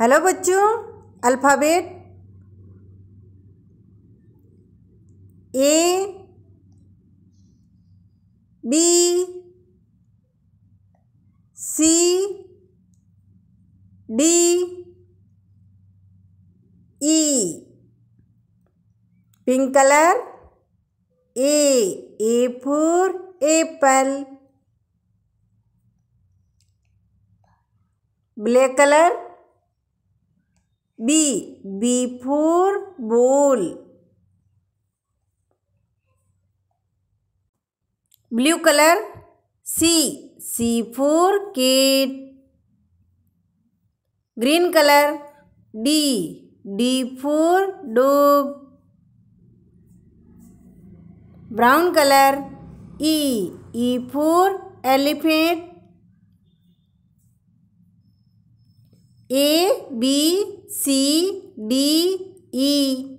Hello बच्चों alphabet A B C D E pink colour A A for apple black colour B. Before bowl. Blue color. C. C for cat. Green color. D. D for dog. Brown color. E. E for elephant. A B C D E